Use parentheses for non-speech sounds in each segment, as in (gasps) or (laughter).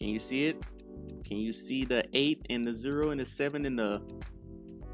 Can you see it? Can you see the eight and the zero and the seven and the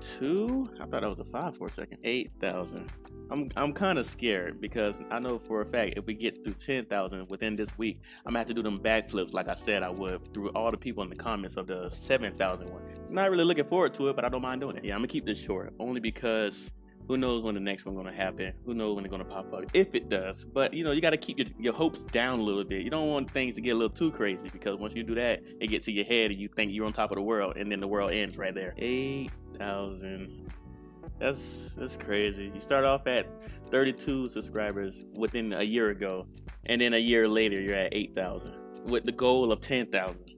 two? I thought that was a five for a second. Eight thousand. I'm I'm kind of scared because I know for a fact if we get through ten thousand within this week, I'm gonna have to do them backflips like I said I would through all the people in the comments of the seven thousand one. Not really looking forward to it, but I don't mind doing it. Yeah, I'm gonna keep this short only because who knows when the next one's gonna happen? Who knows when it's gonna pop up? If it does, but you know you got to keep your, your hopes down a little bit. You don't want things to get a little too crazy because once you do that, it gets to your head and you think you're on top of the world, and then the world ends right there. Eight thousand. That's that's crazy. You start off at 32 subscribers within a year ago, and then a year later you're at 8,000 with the goal of 10,000.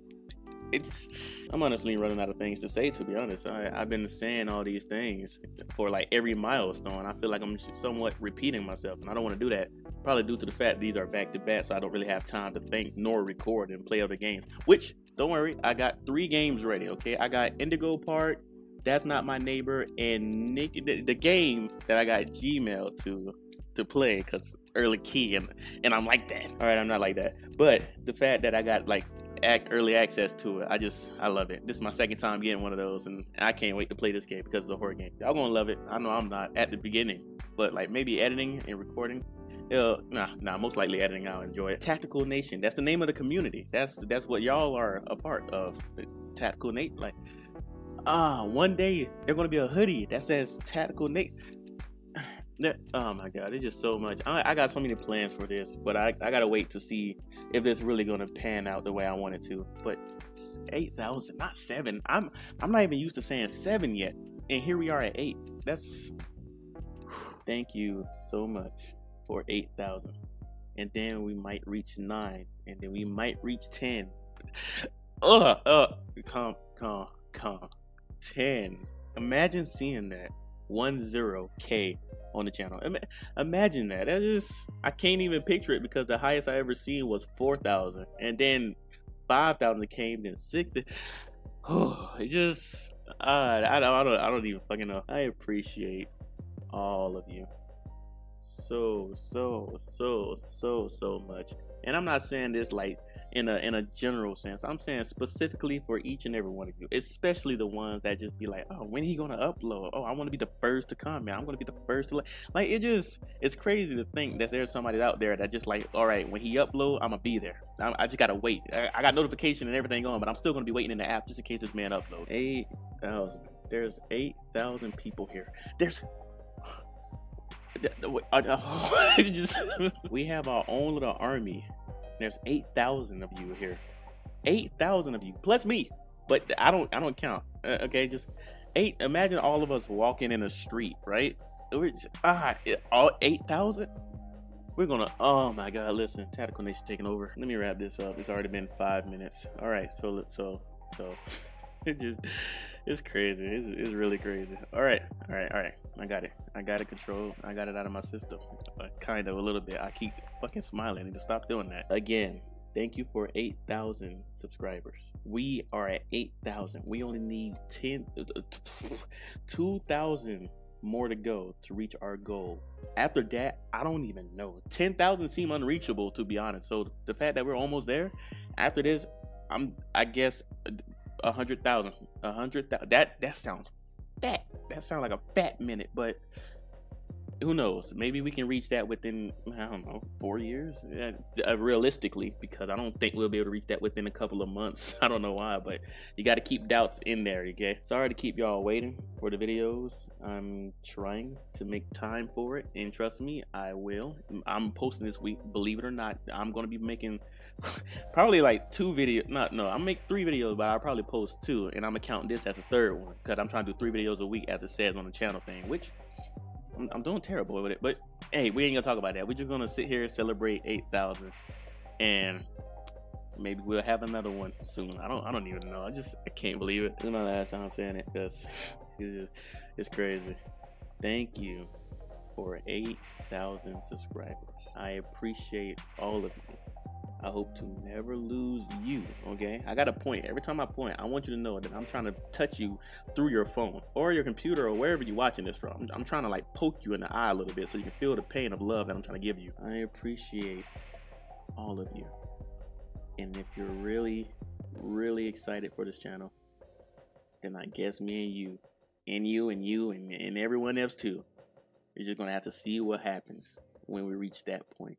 It's I'm honestly running out of things to say to be honest. I, I've been saying all these things for like every milestone. I feel like I'm somewhat repeating myself, and I don't want to do that. Probably due to the fact these are back to back, so I don't really have time to think nor record and play other games. Which don't worry, I got three games ready. Okay, I got Indigo Park, that's not my neighbor and Nick the, the game that I got Gmail to to play because early key and and I'm like that. All right, I'm not like that, but the fact that I got like act early access to it, I just I love it. This is my second time getting one of those, and I can't wait to play this game because it's a horror game. Y'all gonna love it. I know I'm not at the beginning, but like maybe editing and recording. Uh, nah, nah, most likely editing. I'll enjoy it. Tactical Nation. That's the name of the community. That's that's what y'all are a part of. Tactical Nate. Like ah, one day there's gonna be a hoodie that says Tactical Nate. Oh my god, it's just so much. I, I, got so many plans for this, but I, I gotta wait to see if it's really gonna pan out the way I want it to. But eight thousand, not seven. I'm I'm not even used to saying seven yet, and here we are at eight. That's (sighs) thank you so much for eight thousand, and then we might reach nine, and then we might reach ten. (gasps) Ugh, uh, come, come, come, 10. Imagine seeing that. 10K on the channel. Imagine that. That is, I can't even picture it because the highest I ever seen was 4,000. And then 5,000 came, then 60. Oh, (sighs) it just, I, I, don't, I, don't, I don't even fucking know. I appreciate all of you so, so, so, so, so much. And I'm not saying this like in a in a general sense. I'm saying specifically for each and every one of you, especially the ones that just be like, "Oh, when he gonna upload? Oh, I want to be the first to comment. I'm gonna be the first to like." Like it just it's crazy to think that there's somebody out there that just like, "All right, when he upload, I'm gonna be there. I'm, I just gotta wait. I, I, got notification and everything on, but I'm still gonna be waiting in the app just in case this man upload." Eight thousand. There's eight thousand people here. There's (sighs) (laughs) (laughs) we have our own little army there's 8,000 of you here. 8,000 of you plus me. But I don't I don't count. Uh, okay, just 8 imagine all of us walking in a street, right? We're just, ah, all 8,000 we're gonna oh my god listen tactical nation taking over let me wrap this up it's already been five minutes all right so so so it (laughs) just it's crazy it's, it's really crazy all right all right all right i got it i got it controlled i got it out of my system uh, kind of a little bit i keep fucking smiling and to stop doing that. Again, thank you for 8,000 subscribers. We are at 8,000. We only need 10, uh, (laughs) 2,000 more to go to reach our goal. After that, I don't even know. 10,000 seem unreachable to be honest. So the fact that we're almost there, after this, I'm I guess a hundred thousand, a hundred thousand. That that sounds fat. That sounds like a fat minute, but who knows? Maybe we can reach that within I don't know four years, yeah, uh, realistically, because I don't think we'll be able to reach that within a couple of months. (laughs) I don't know why, but you got to keep doubts in there. Okay, sorry to keep y'all waiting for the videos. I'm trying to make time for it, and trust me, I will. I'm posting this week. Believe it or not, I'm gonna be making (laughs) probably like two videos. Not no, I'm make three videos, but I'll probably post two, and I'm gonna count this as a third one because I'm trying to do three videos a week as it says on the channel thing, which I'm, I'm doing terrible with it. But hey, we ain't gonna talk about that. We're just gonna sit here and celebrate 8,000, and maybe we'll have another one soon. I don't I don't even know. I just I can't believe it. This is my last time saying it because (laughs) it's, it's crazy. Thank you for 8,000 subscribers. I appreciate all of you. I hope to never lose you. Okay, I got a point. Every time I point, I want you to know that I'm trying to touch you through your phone or your computer or wherever you're watching this from. I'm, I'm trying to like poke you in the eye a little bit so you can feel the pain of love that I'm trying to give you. I appreciate all of you. And if you're really really excited for this channel, then I guess me and you, and you and you and, and everyone else too, you're just gonna have to see what happens when we reach that point.